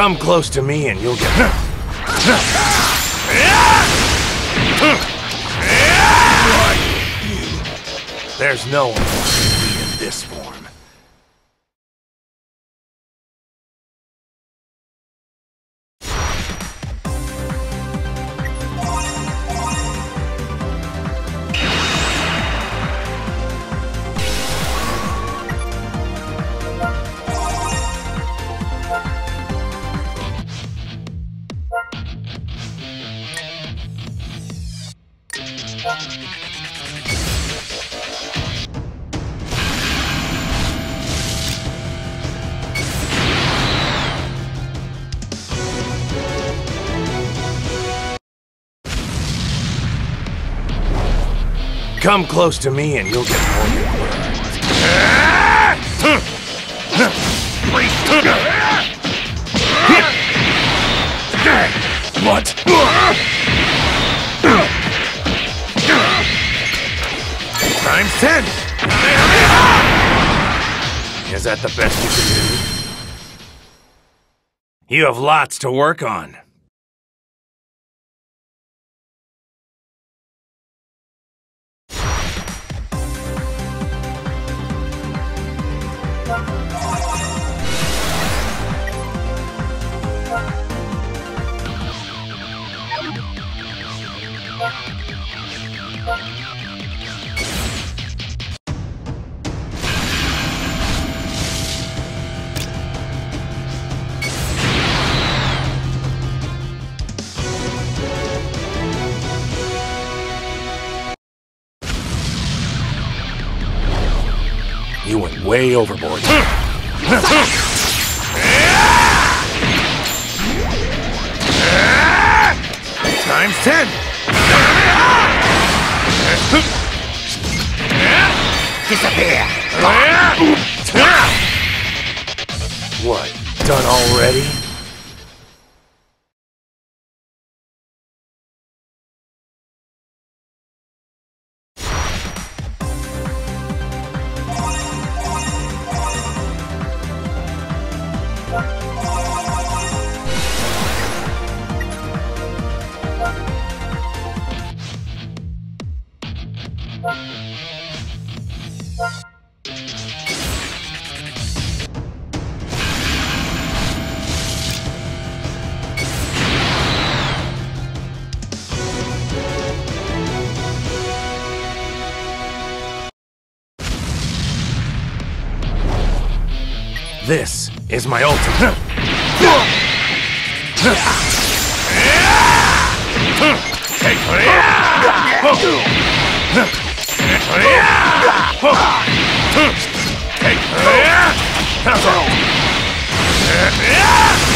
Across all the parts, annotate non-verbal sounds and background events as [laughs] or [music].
Come close to me and you'll get... [laughs] There's no one Come close to me and you'll get more What? Times ten! Is that the best you can do? You have lots to work on. Way overboard. Times ten! Disappear! This is my ultimate.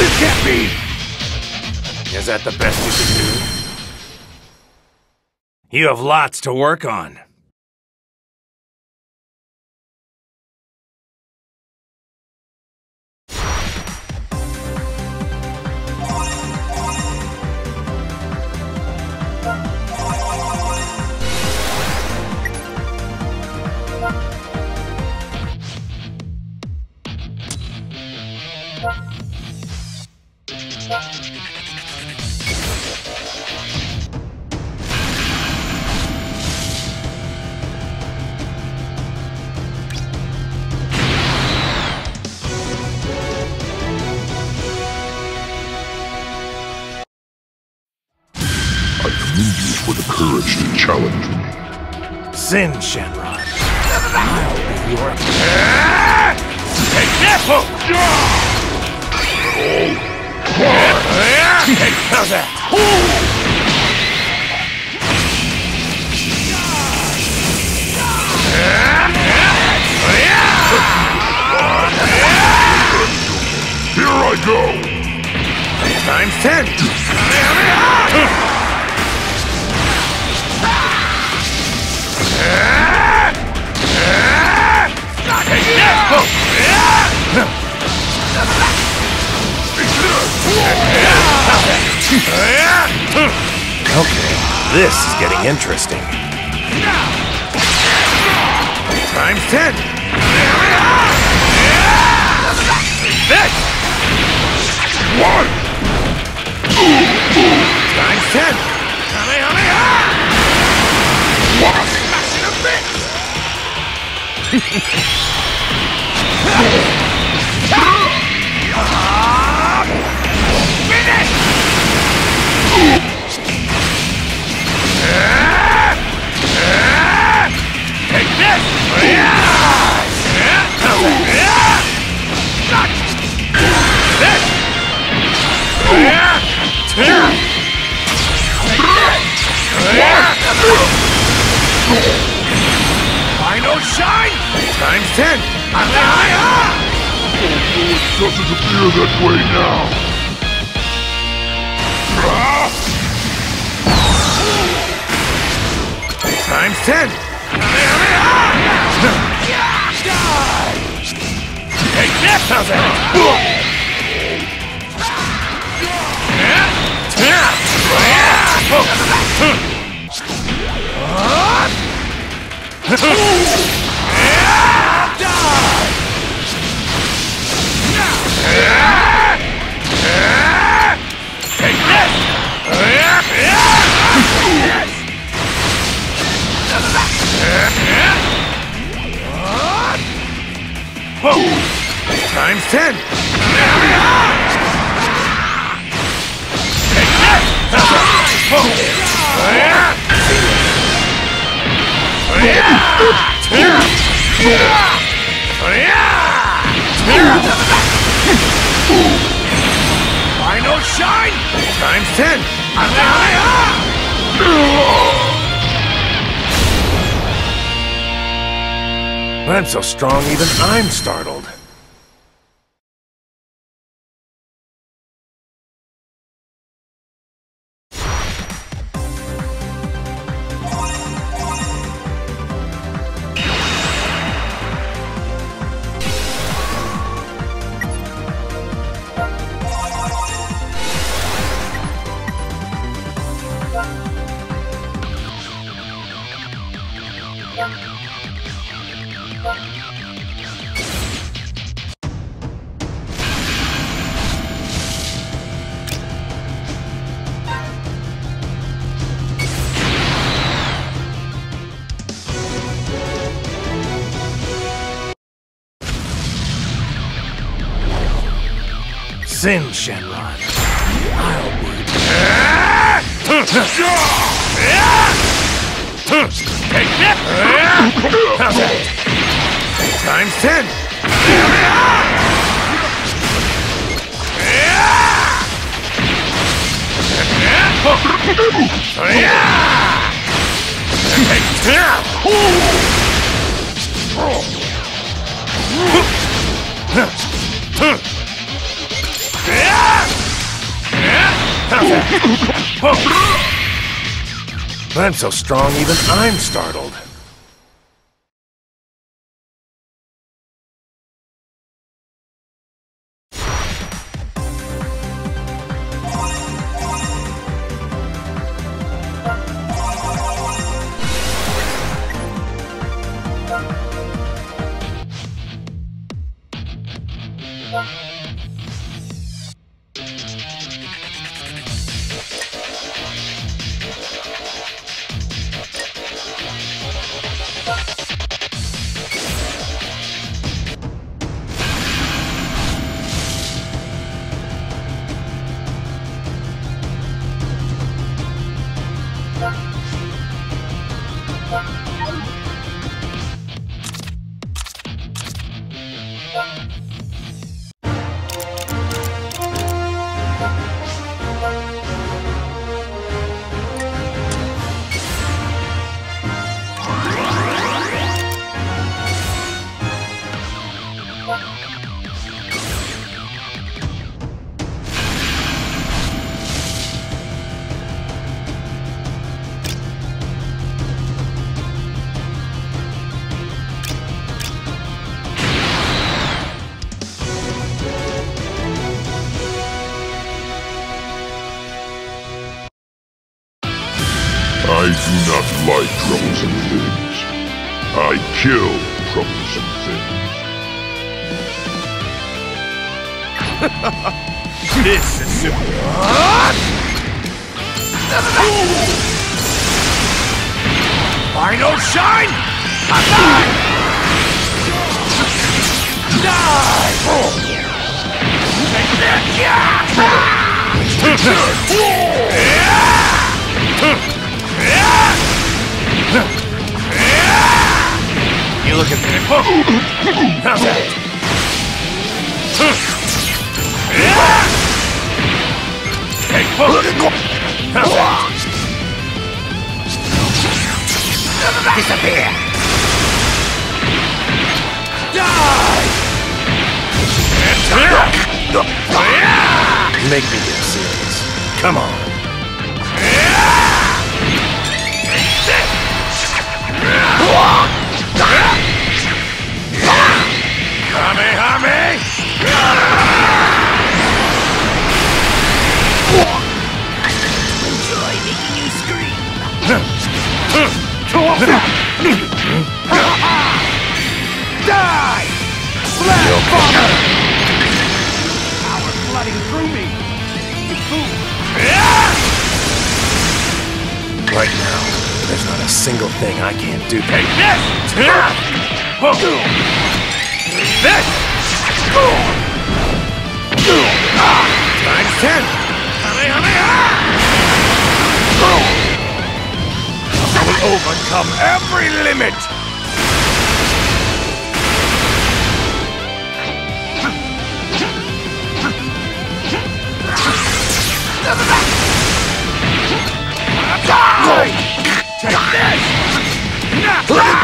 This can't be! Is that the best you can do? You have lots to work on. For the courage to challenge me. Syn, Shenron. I'll be your... Take this! How's that? Here I go! Times ten! Okay, this is getting interesting. Times ten! This! One! Times ten! Final shine! Times ten! It doesn't appear that way now. Times ten! Take this! How's that? Take Whoa! Times ten! Final shine! Times ten! I'm so strong, even I'm startled. Syn, Shenron. I'll be... Take? Times ten! [laughs] I'm so strong, even I'm startled. Disappear! Make me get serious. Come on. Enjoy making you scream! Die! Flash bomber! Power flooding through me! Right now, there's not a single thing I can't do. Take this! This! Times ten. I will overcome every limit! Take this!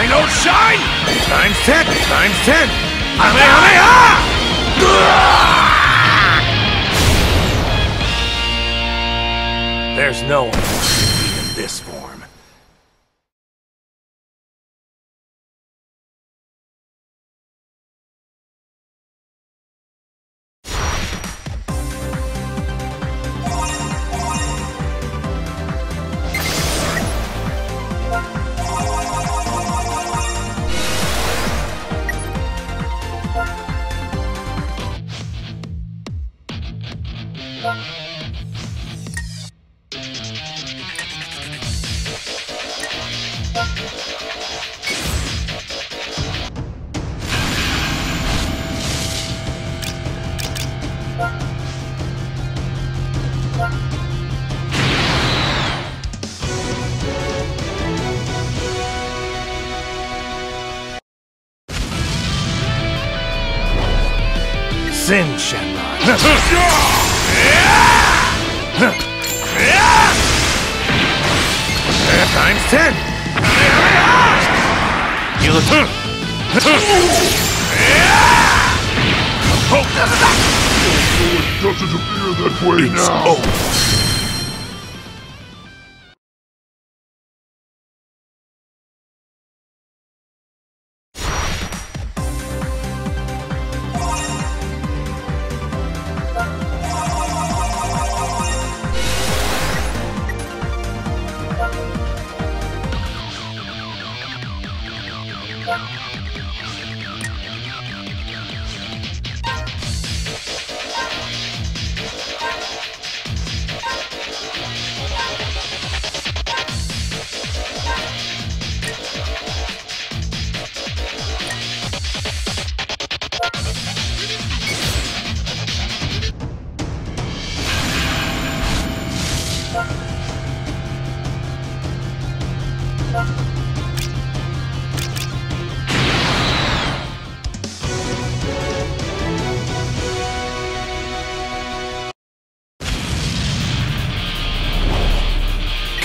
Final shine! Times ten. Times ten. There's no one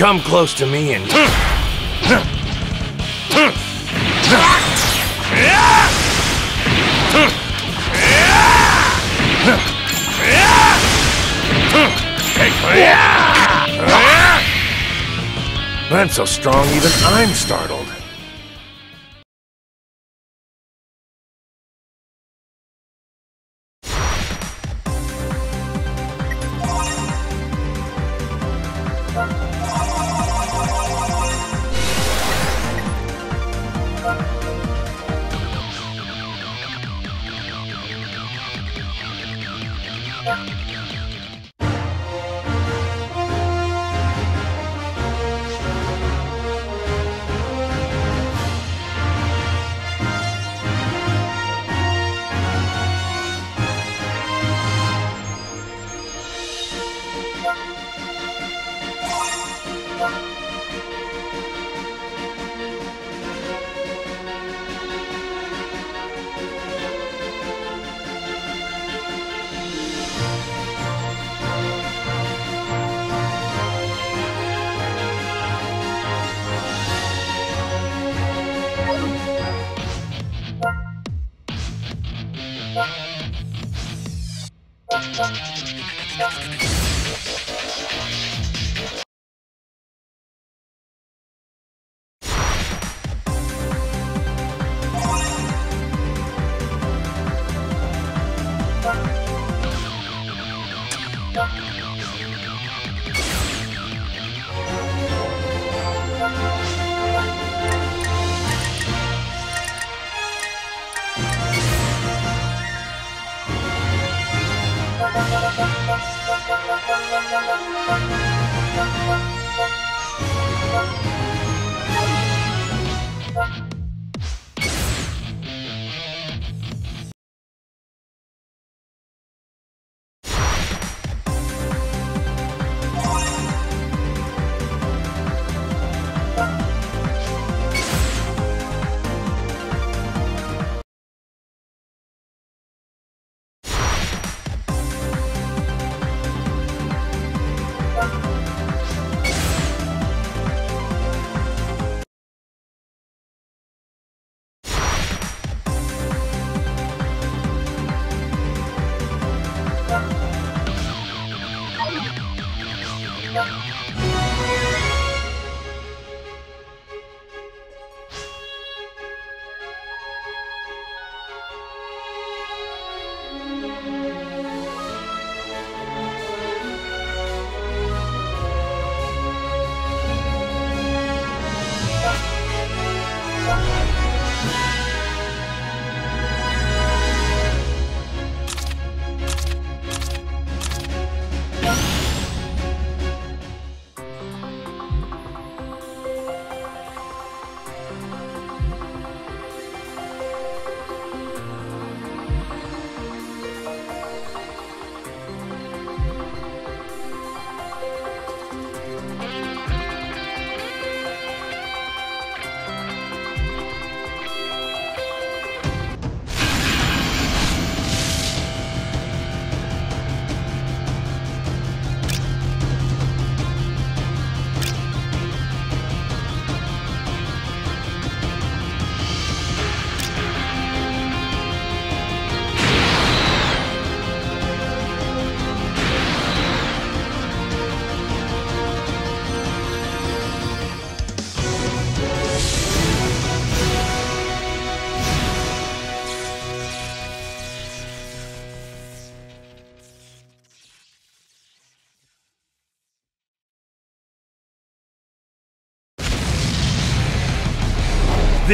Come close to me and... I'm so strong, even I'm startled.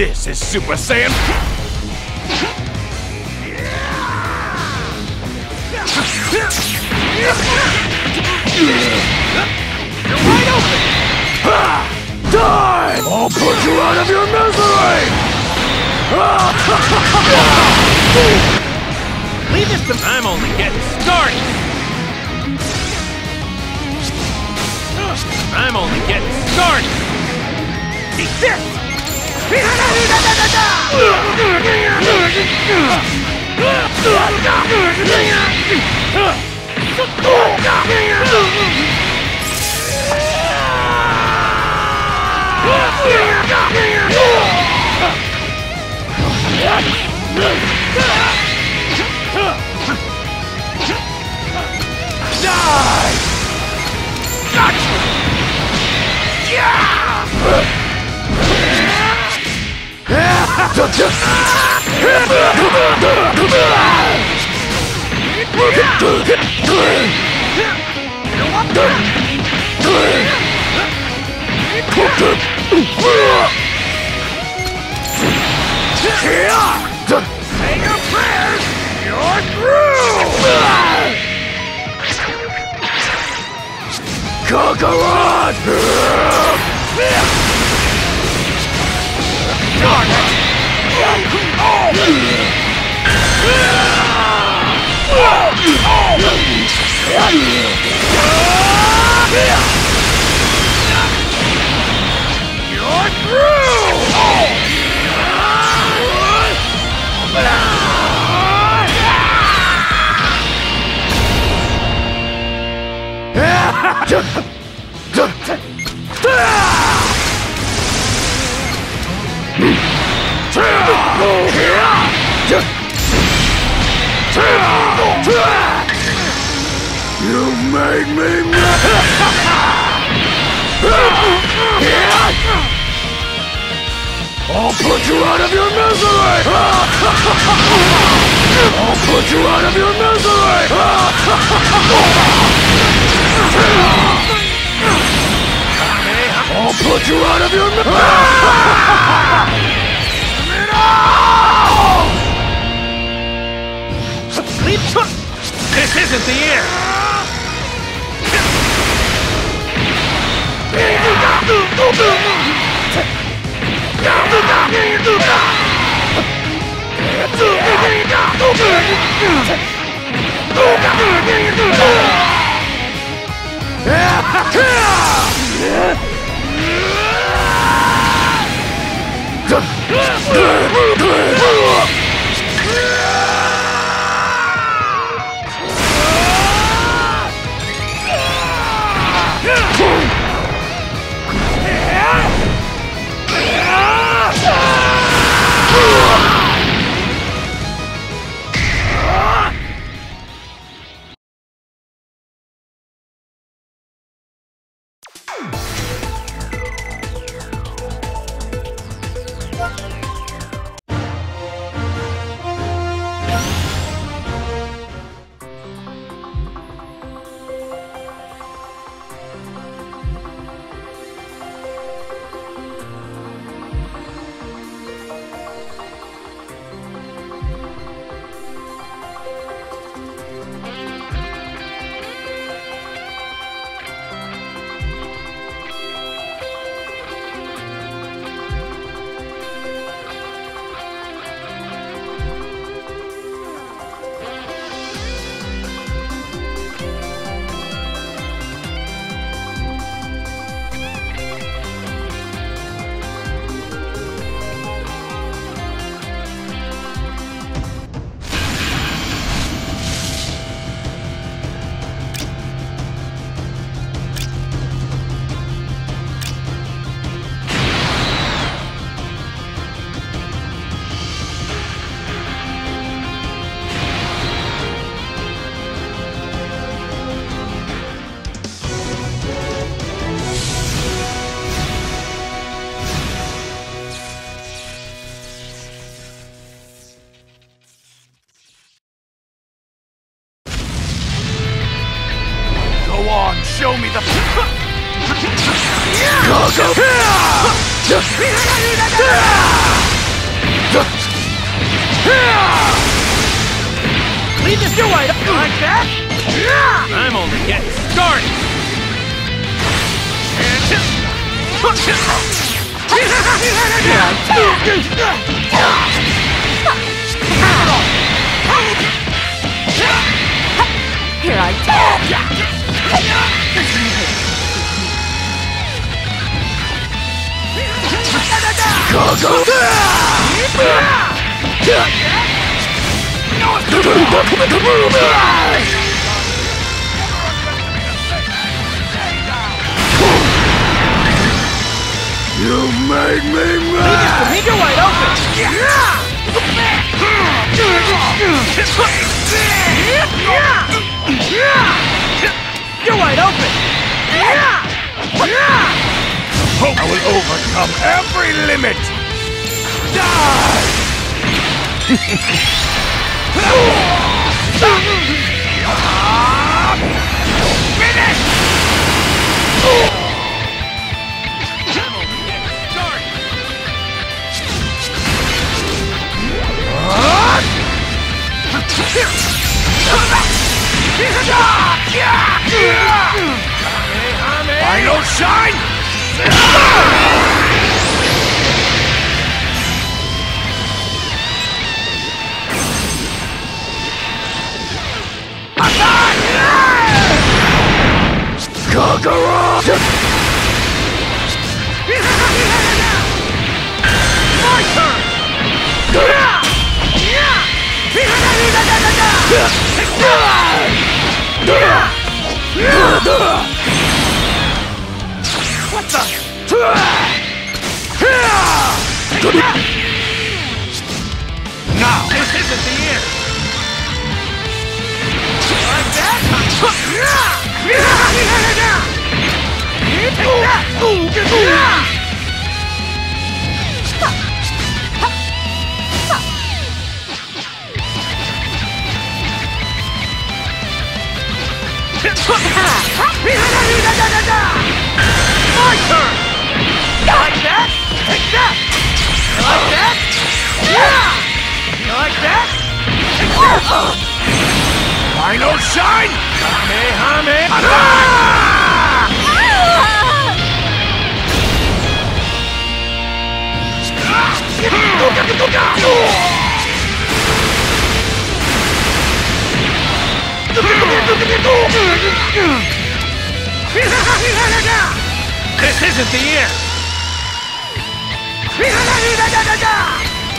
This is Super Saiyan. Open! Die! I'll put you out of your misery! Leave this to I'm only getting started. I'm only getting started. This! Die! Gotcha! Your prayers! You're through! Kakarot! Darn [laughs] [laughs] You made me I'll put you out of your misery! I'll put you out of your misery! I'll put you out of your misery! This isn't the end. Go Final shine! Kamehame! Attack! This isn't the!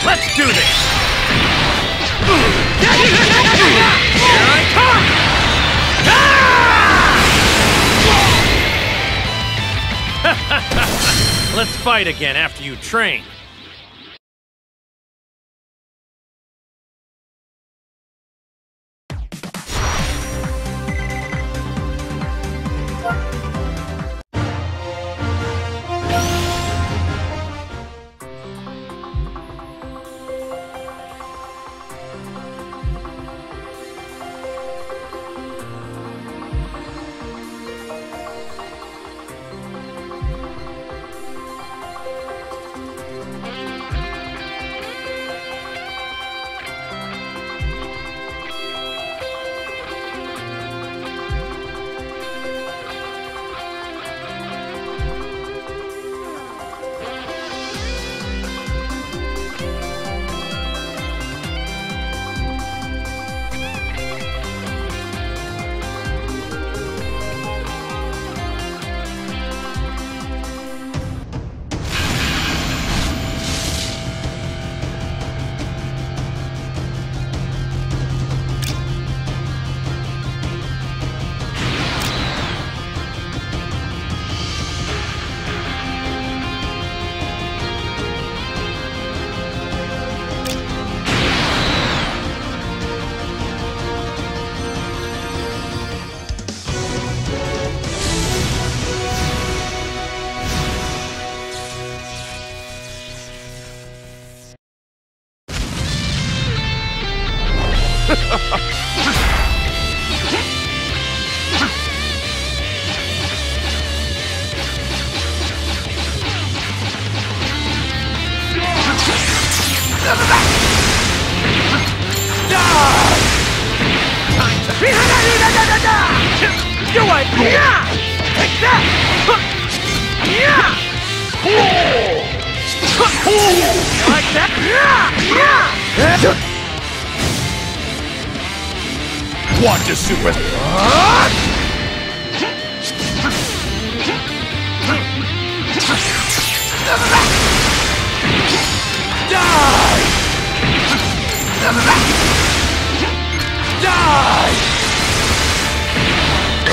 Let's do this! Here I come! Let's fight again after you train. Your way! Yeah! Take that! Yeah! Like that? Yeah! Yeah! Want to super... Die! Die!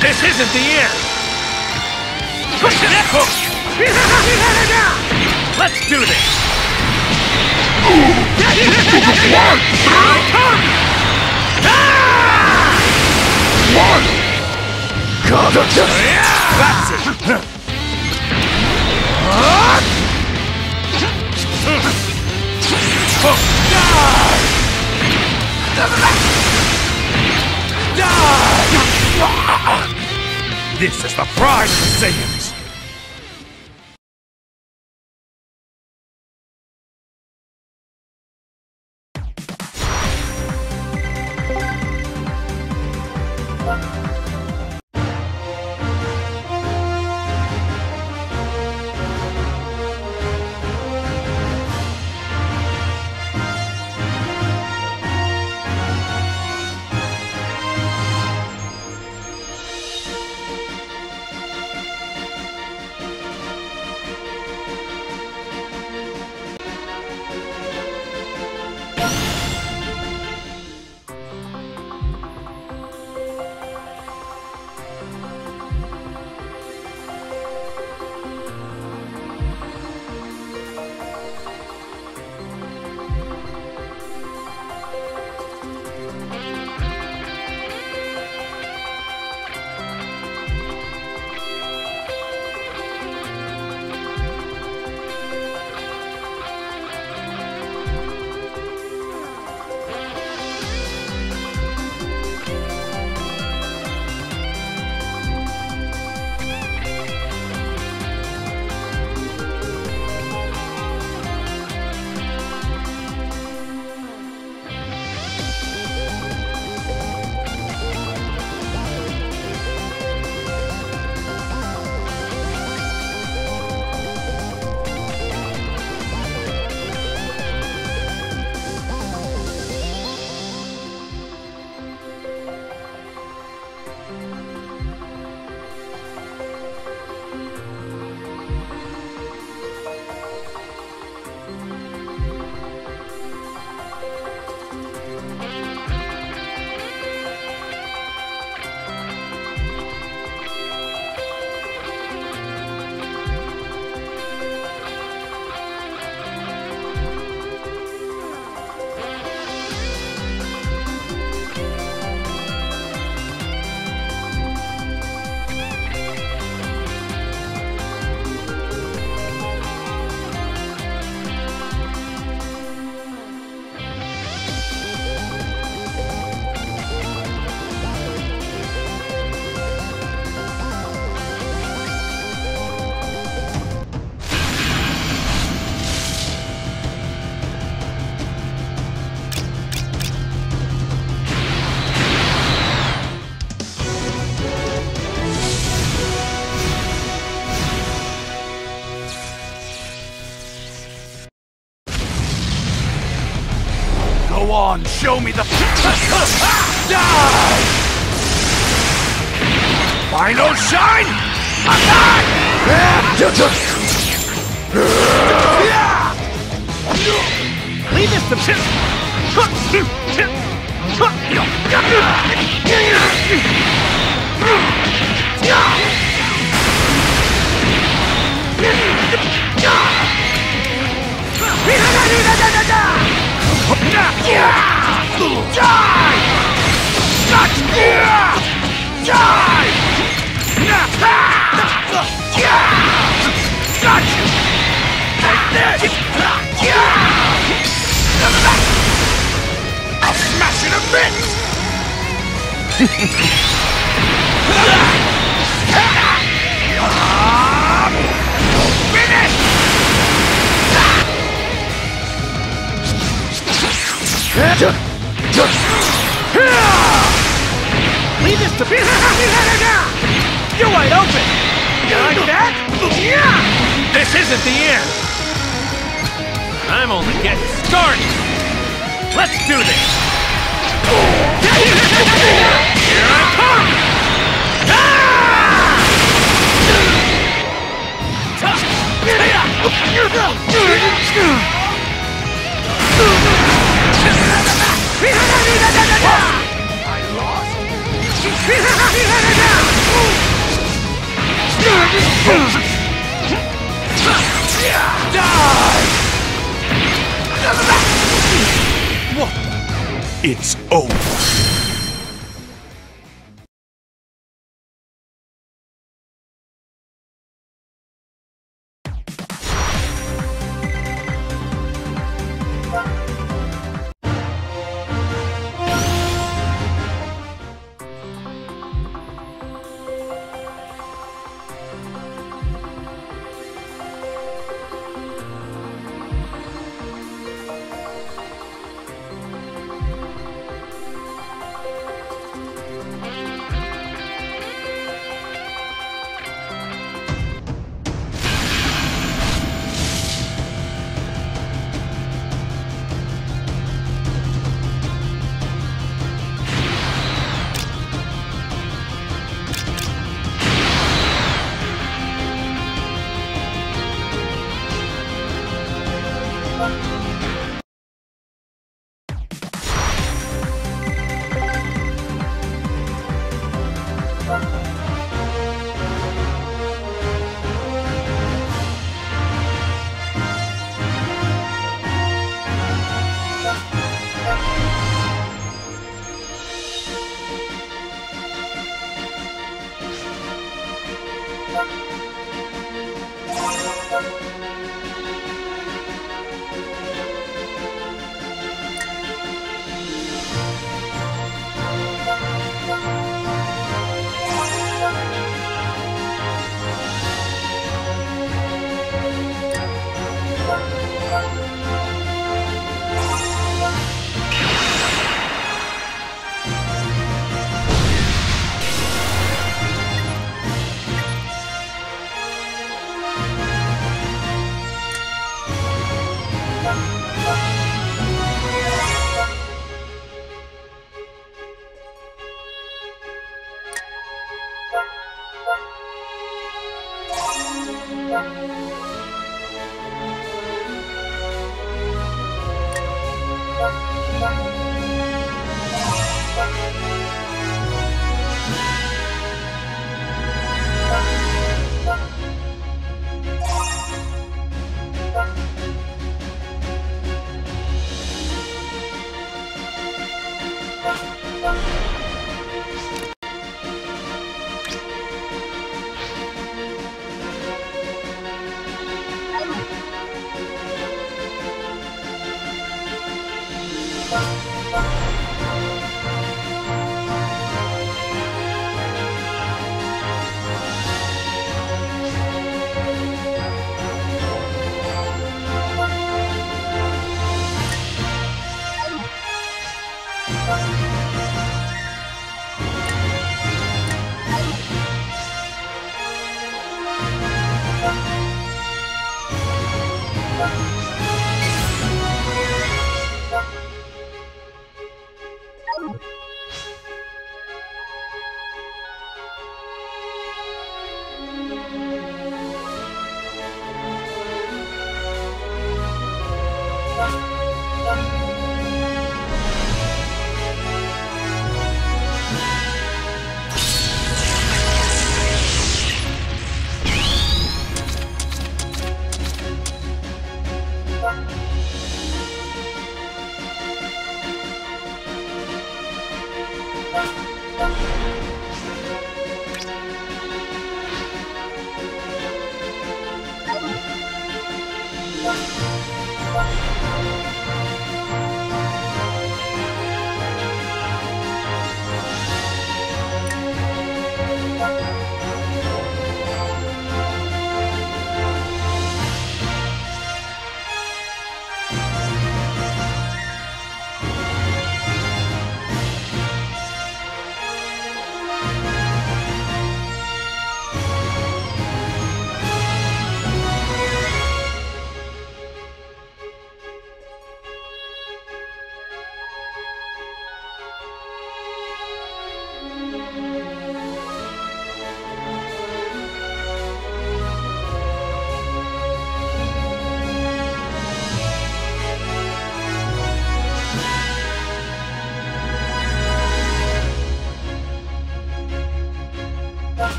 This isn't the end! Let's do this! One! Come! One! Got it! That's it! This is the Saiyans! Go show me the... Die! Final shine! Attack! Leave this to... Die! Yeah! Die! Yeah! I'll smash it a bit! Finish! Leave this to me! [laughs] You're wide open! You like that? This isn't the end! I'm only getting started! Let's do this! Here I come! Ah! It's over.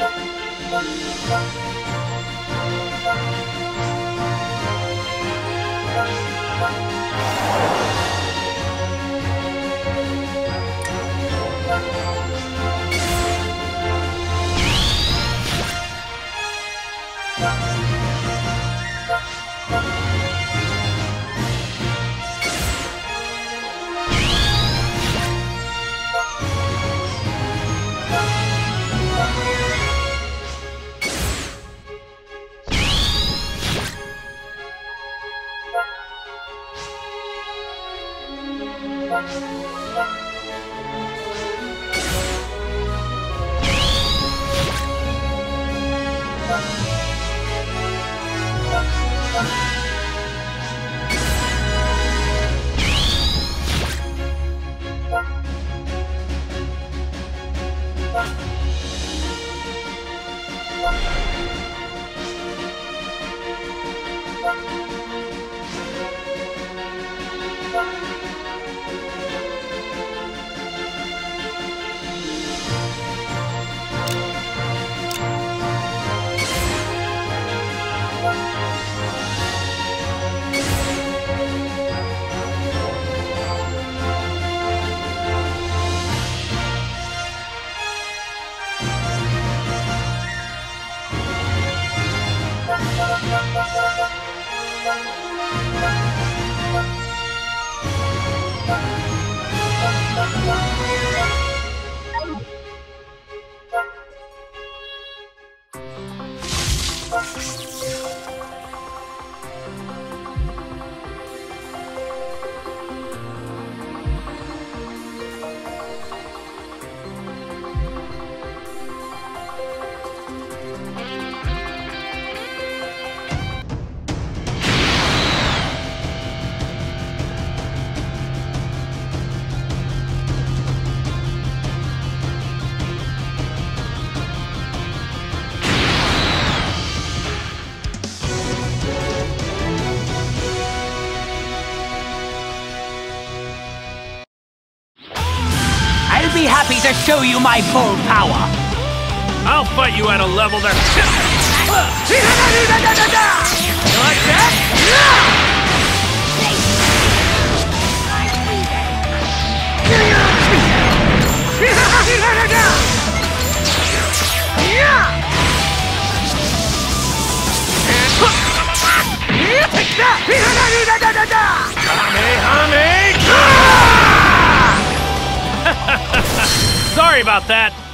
Thank you. Show you my full power. I'll fight you at a level that. You like that? Sorry about that.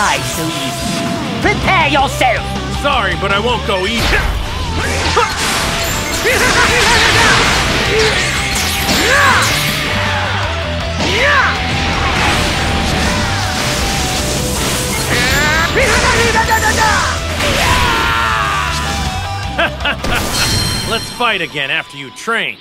Die so easy. Prepare yourself! Sorry, but I won't go easy. [laughs] Let's fight again after you train.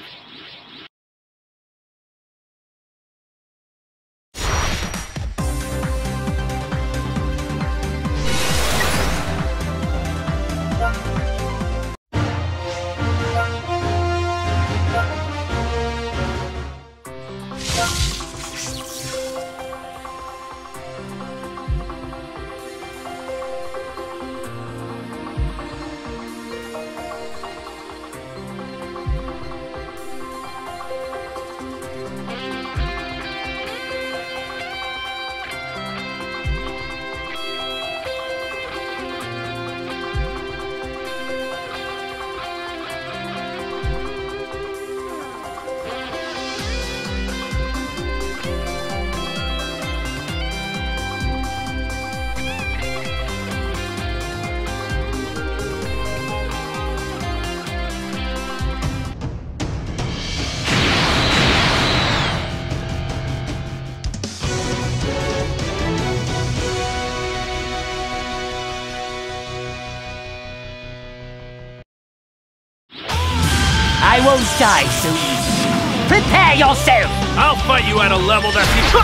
Die so easily. Prepare yourself! I'll fight you at a level that's... Very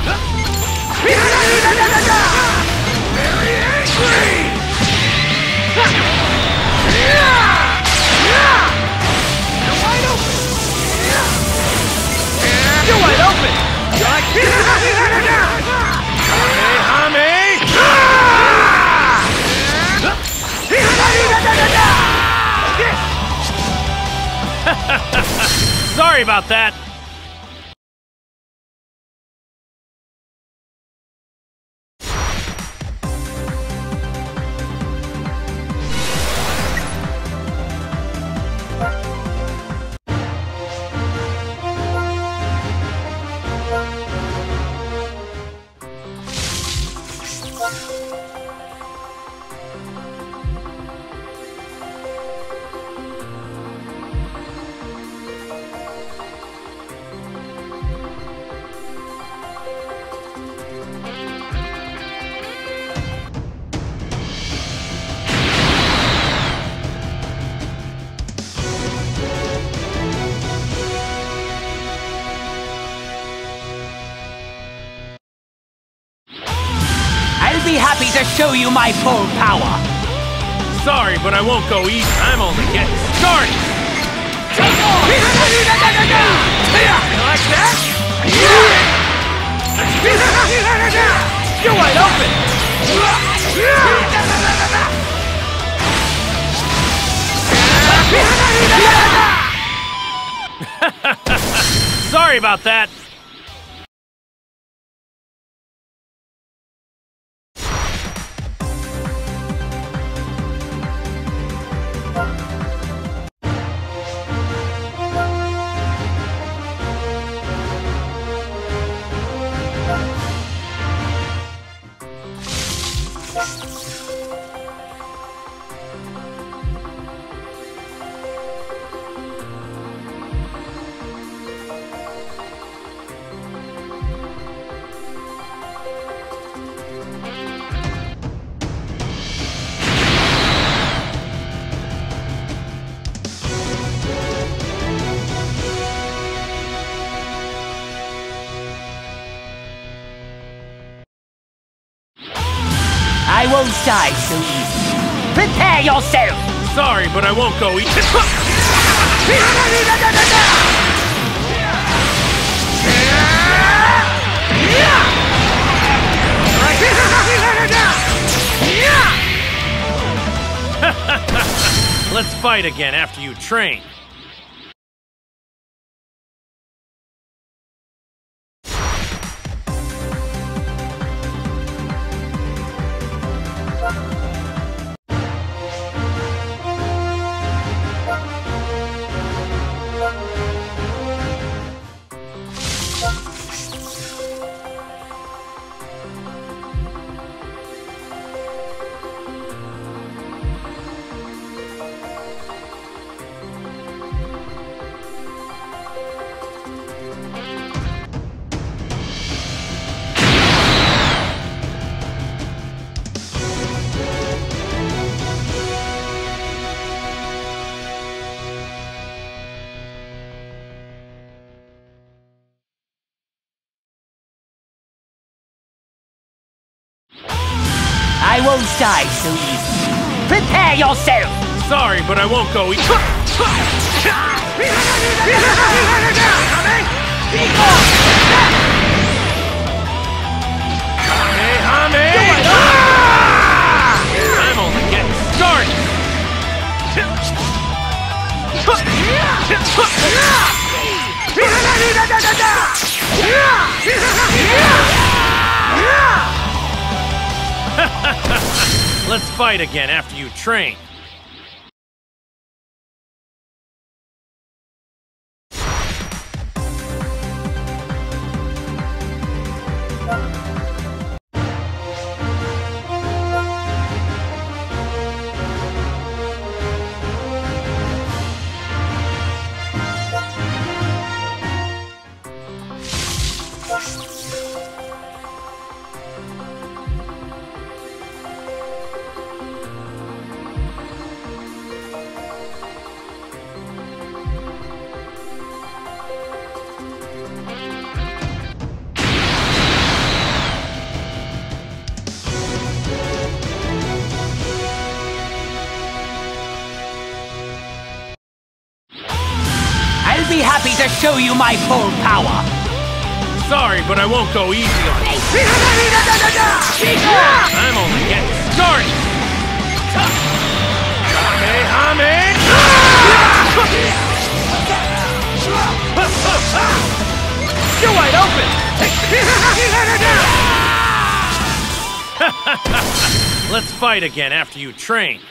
angry! You're wide open! You're wide open! You like [laughs] Kamehame! [laughs] Sorry about that. Show you my full power. Sorry, but I won't go easy. I'm only getting started. You like that? You're wide open! [laughs] Sorry about that. Die so easily. Prepare yourself! Sorry, but I won't go easy. [laughs] Let's fight again after you train. But I won't go. I'm only getting started. [laughs] Let's fight again after you train. Show you my full power. Sorry, but I won't go easy on you. I'm only getting started. You're wide open! [laughs] Let's fight again after you train.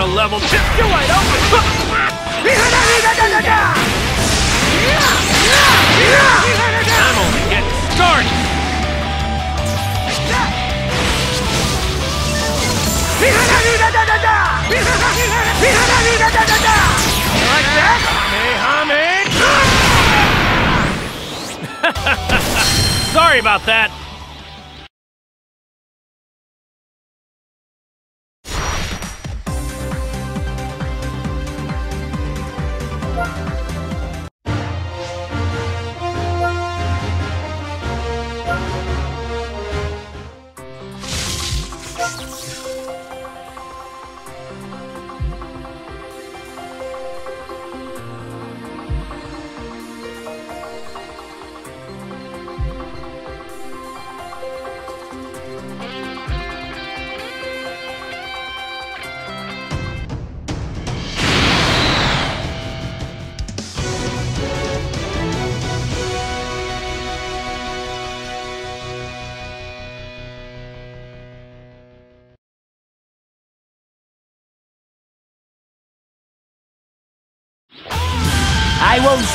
Level. Open! Oh I'm only getting started. Like that? [laughs] Sorry about that.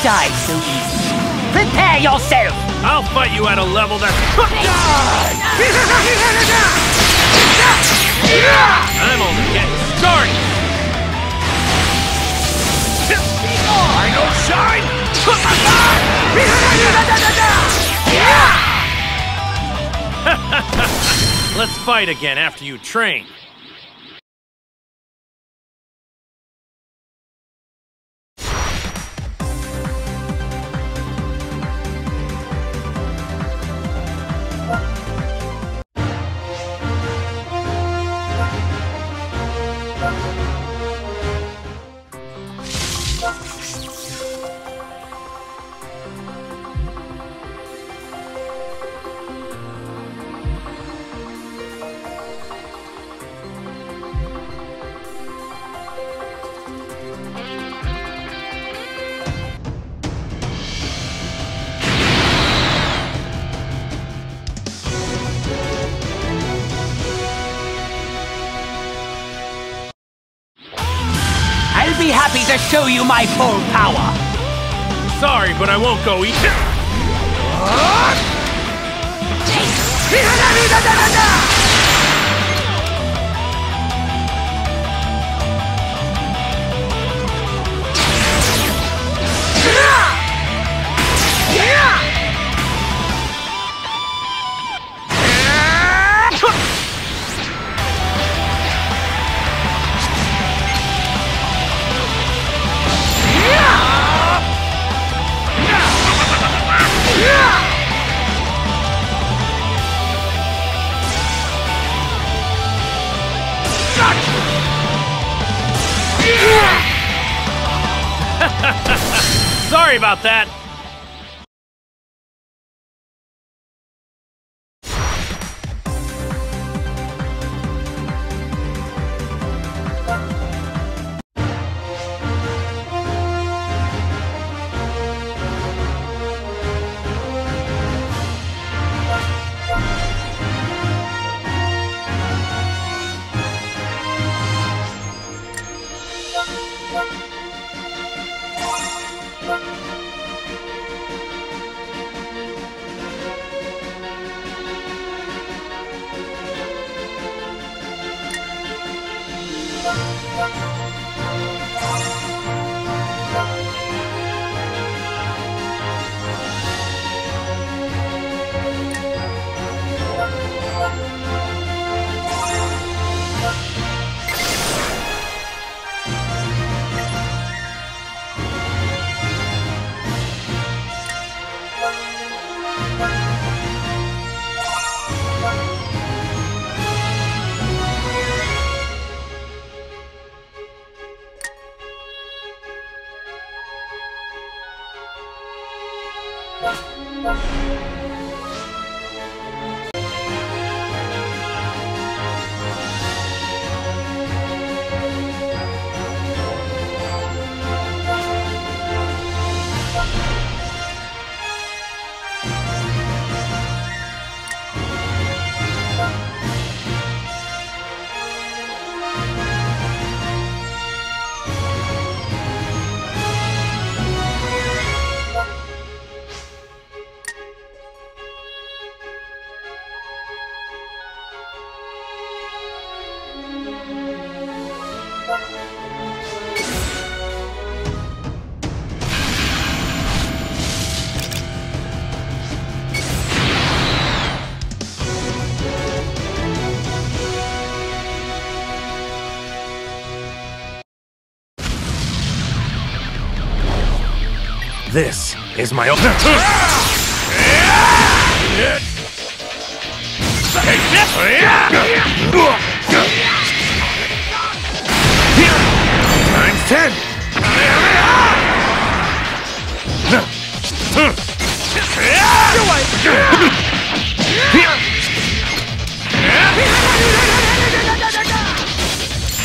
Die so easily. Prepare yourself! I'll fight you at a level that's. I'm only getting started. I know shine. [laughs] Let's fight again after you train. Show you my full power. Sorry, but I won't go easy. Sorry about that. This is my own. Times ten.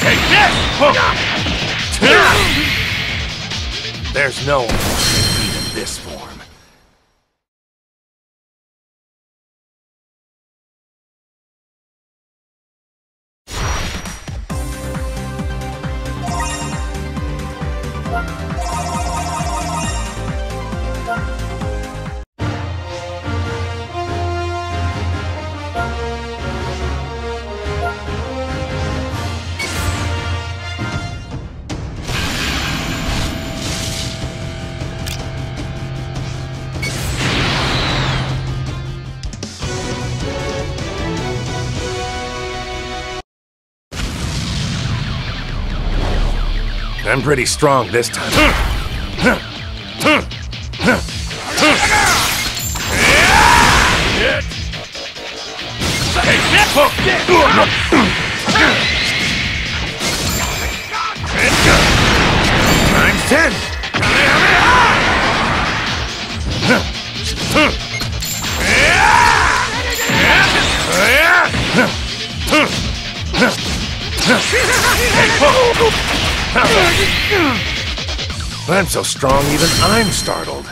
Take this! There's no one Pretty strong this time. Times ten. [laughs] [laughs] I'm so strong, even I'm startled.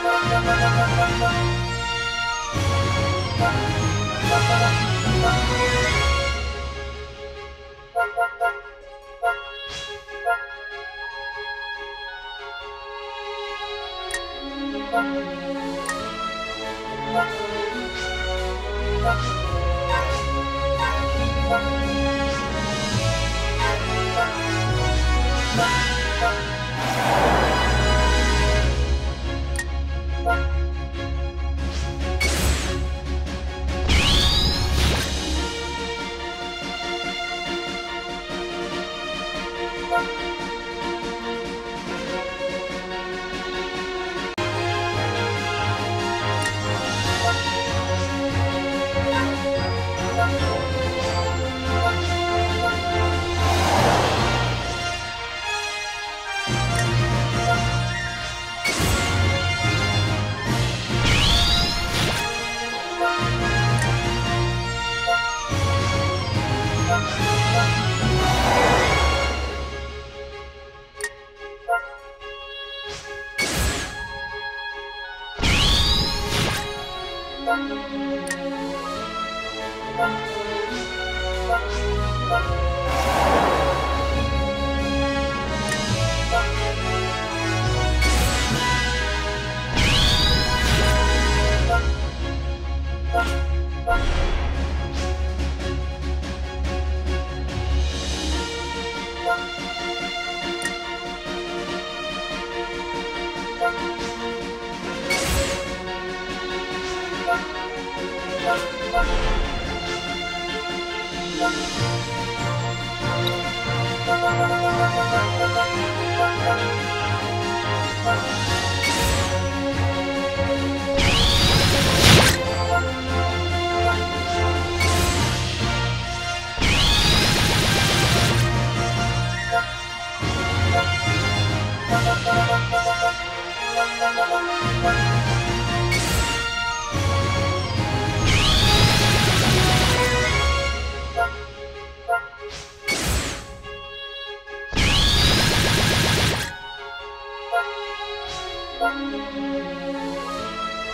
Thank you.